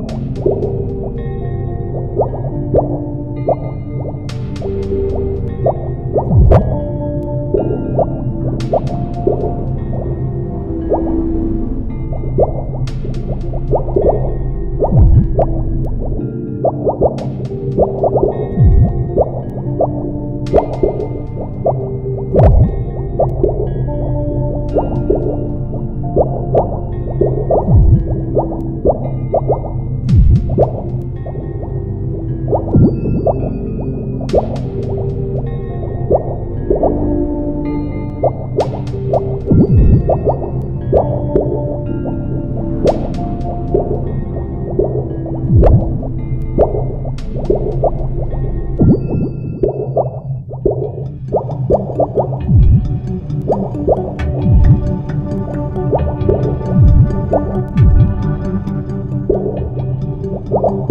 you. What?